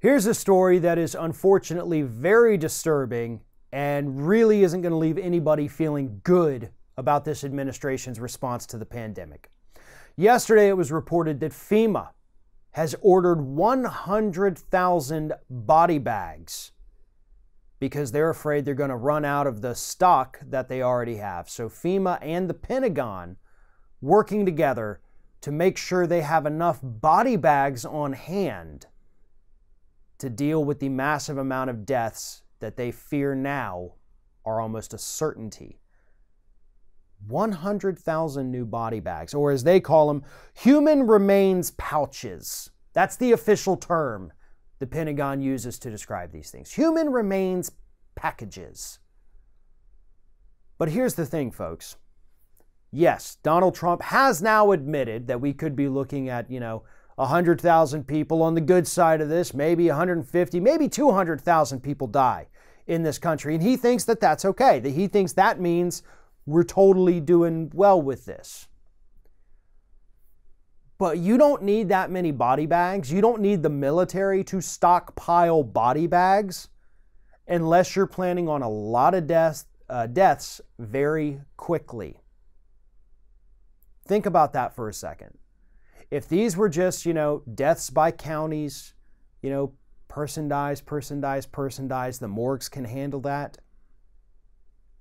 Here's a story that is unfortunately very disturbing and really isn't going to leave anybody feeling good about this administration's response to the pandemic. Yesterday, it was reported that FEMA has ordered 100,000 body bags because they're afraid they're going to run out of the stock that they already have. So, FEMA and the Pentagon working together to make sure they have enough body bags on hand to deal with the massive amount of deaths that they fear now are almost a certainty. 100,000 new body bags, or as they call them, human remains pouches. That's the official term the Pentagon uses to describe these things. Human remains packages. But here's the thing, folks. Yes, Donald Trump has now admitted that we could be looking at, you know, 100,000 people on the good side of this, maybe 150, maybe 200,000 people die in this country. And he thinks that that's okay, that he thinks that means we're totally doing well with this. But you don't need that many body bags. You don't need the military to stockpile body bags unless you're planning on a lot of uh, deaths very quickly. Think about that for a second. If these were just, you know, deaths by counties, you know, person dies, person dies, person dies, the morgues can handle that.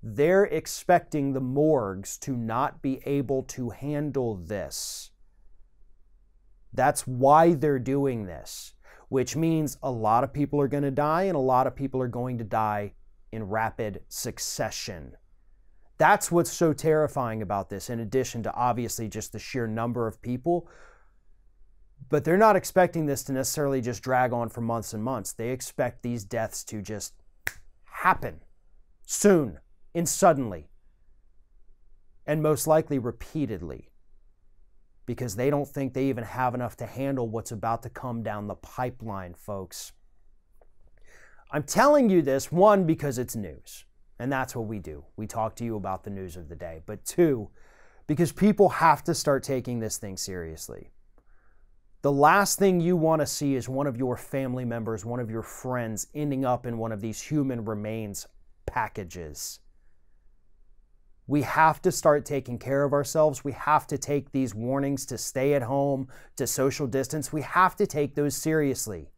They're expecting the morgues to not be able to handle this. That's why they're doing this, which means a lot of people are going to die and a lot of people are going to die in rapid succession. That's what's so terrifying about this, in addition to obviously just the sheer number of people but they're not expecting this to necessarily just drag on for months and months. They expect these deaths to just happen soon and suddenly, and most likely repeatedly, because they don't think they even have enough to handle what's about to come down the pipeline, folks. I'm telling you this, one, because it's news, and that's what we do. We talk to you about the news of the day, but two, because people have to start taking this thing seriously. The last thing you want to see is one of your family members, one of your friends ending up in one of these human remains packages. We have to start taking care of ourselves. We have to take these warnings to stay at home, to social distance. We have to take those seriously.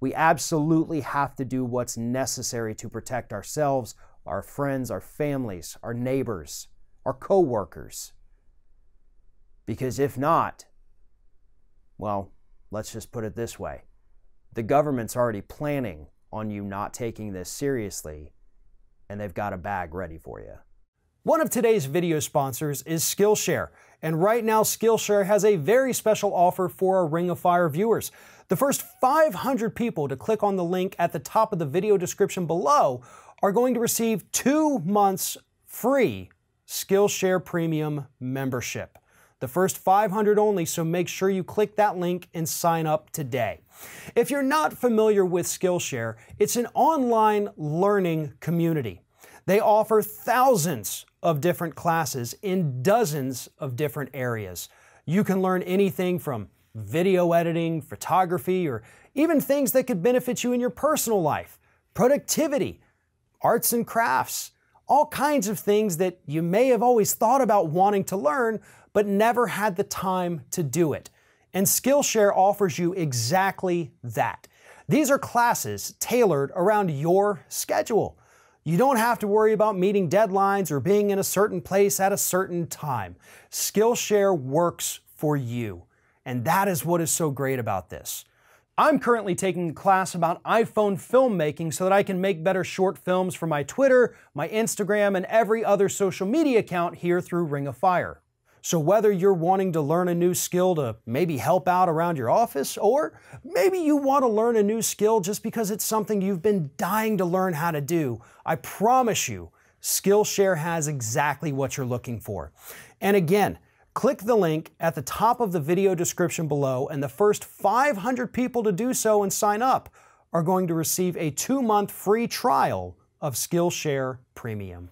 We absolutely have to do what's necessary to protect ourselves, our friends, our families, our neighbors, our coworkers. Because if not, well, let's just put it this way the government's already planning on you not taking this seriously, and they've got a bag ready for you. One of today's video sponsors is Skillshare, and right now Skillshare has a very special offer for our Ring of Fire viewers. The first 500 people to click on the link at the top of the video description below are going to receive two months free Skillshare Premium membership. The first 500 only, so make sure you click that link and sign up today. If you're not familiar with Skillshare, it's an online learning community. They offer thousands of different classes in dozens of different areas. You can learn anything from video editing, photography, or even things that could benefit you in your personal life, productivity, arts and crafts, all kinds of things that you may have always thought about wanting to learn, but never had the time to do it. And Skillshare offers you exactly that. These are classes tailored around your schedule. You don't have to worry about meeting deadlines or being in a certain place at a certain time. Skillshare works for you. And that is what is so great about this. I'm currently taking a class about iPhone filmmaking so that I can make better short films for my Twitter, my Instagram, and every other social media account here through Ring of Fire. So, whether you're wanting to learn a new skill to maybe help out around your office, or maybe you want to learn a new skill just because it's something you've been dying to learn how to do, I promise you, Skillshare has exactly what you're looking for. And again, click the link at the top of the video description below, and the first 500 people to do so and sign up are going to receive a two month free trial of Skillshare Premium.